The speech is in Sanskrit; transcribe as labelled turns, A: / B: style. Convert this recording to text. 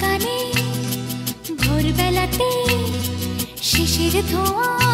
A: কানে ভোরবেলাতে শিশির ধোঁয়া